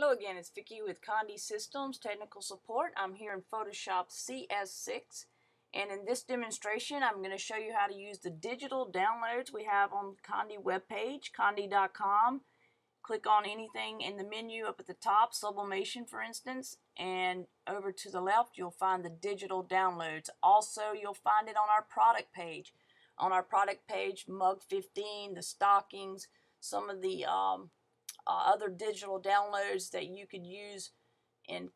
Hello again, it's Vicky with Conde Systems Technical Support. I'm here in Photoshop CS6 and in this demonstration I'm going to show you how to use the digital downloads we have on Conde webpage, conde.com. Click on anything in the menu up at the top, sublimation for instance, and over to the left you'll find the digital downloads. Also you'll find it on our product page. On our product page, Mug 15, the stockings, some of the um, uh, other digital downloads that you could use in,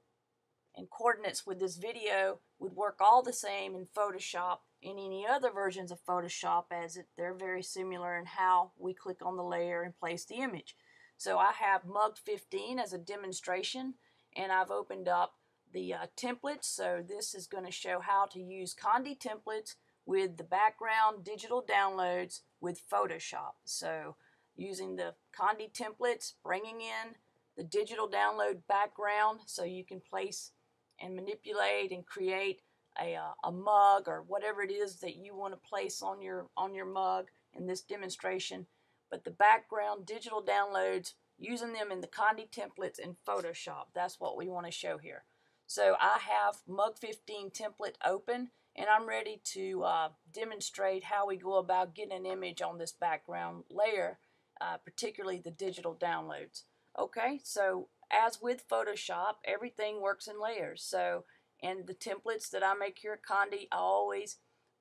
in coordinates with this video would work all the same in Photoshop and any other versions of Photoshop as it, they're very similar in how we click on the layer and place the image. So I have Mug 15 as a demonstration and I've opened up the uh, templates. So this is going to show how to use Conde templates with the background digital downloads with Photoshop. So using the Conde templates, bringing in the digital download background so you can place and manipulate and create a, uh, a mug or whatever it is that you want to place on your on your mug in this demonstration. But the background digital downloads using them in the Conde templates in Photoshop that's what we want to show here. So I have mug 15 template open and I'm ready to uh, demonstrate how we go about getting an image on this background layer uh, particularly the digital downloads. Okay, so as with Photoshop, everything works in layers. So in the templates that I make here at Conde, I always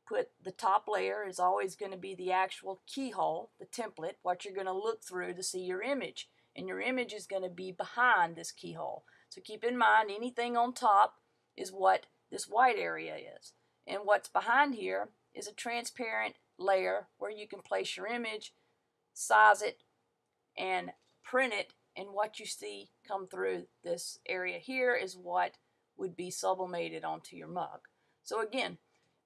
put the top layer is always going to be the actual keyhole, the template, what you're going to look through to see your image. And your image is going to be behind this keyhole. So keep in mind anything on top is what this white area is. And what's behind here is a transparent layer where you can place your image size it, and print it. And what you see come through this area here is what would be sublimated onto your mug. So again,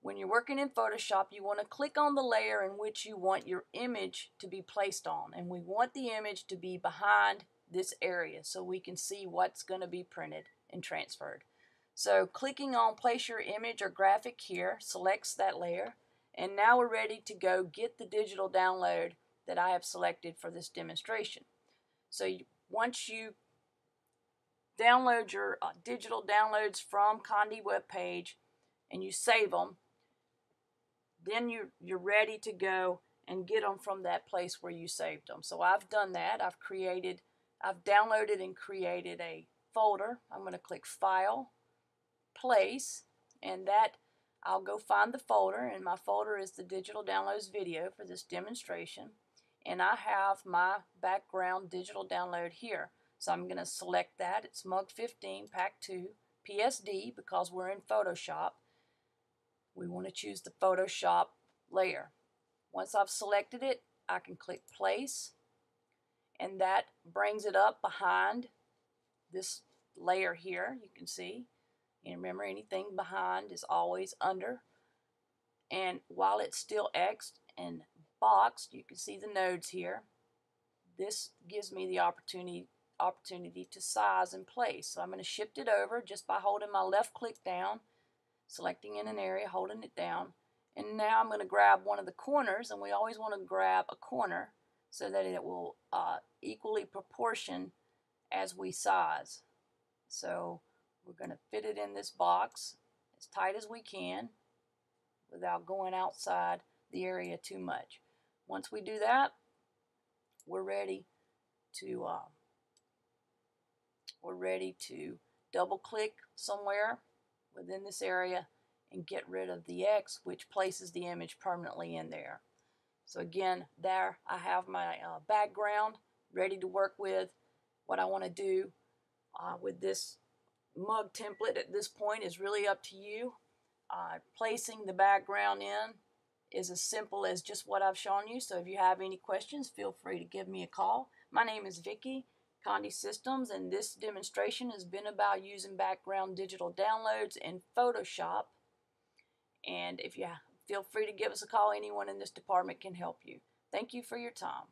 when you're working in Photoshop, you want to click on the layer in which you want your image to be placed on. And we want the image to be behind this area so we can see what's going to be printed and transferred. So clicking on place your image or graphic here selects that layer and now we're ready to go get the digital download that I have selected for this demonstration. So you, once you download your uh, digital downloads from Conde web page and you save them, then you, you're ready to go and get them from that place where you saved them. So I've done that. I've created, I've downloaded and created a folder. I'm going to click File, Place, and that I'll go find the folder, and my folder is the digital downloads video for this demonstration and I have my background digital download here. So I'm going to select that. It's Mug 15 Pack 2 PSD because we're in Photoshop. We want to choose the Photoshop layer. Once I've selected it, I can click Place and that brings it up behind this layer here you can see and remember anything behind is always under and while it's still X and boxed, you can see the nodes here. This gives me the opportunity opportunity to size and place. So I'm going to shift it over just by holding my left click down, selecting in an area, holding it down. And now I'm going to grab one of the corners, and we always want to grab a corner so that it will uh, equally proportion as we size. So we're going to fit it in this box as tight as we can without going outside the area too much. Once we do that, we're ready to uh, we're ready to double click somewhere within this area and get rid of the X which places the image permanently in there. So again there I have my uh, background ready to work with. What I want to do uh, with this mug template at this point is really up to you. Uh, placing the background in is as simple as just what I've shown you. So if you have any questions, feel free to give me a call. My name is Vicky Conde Systems, and this demonstration has been about using background digital downloads in Photoshop. And if you feel free to give us a call, anyone in this department can help you. Thank you for your time.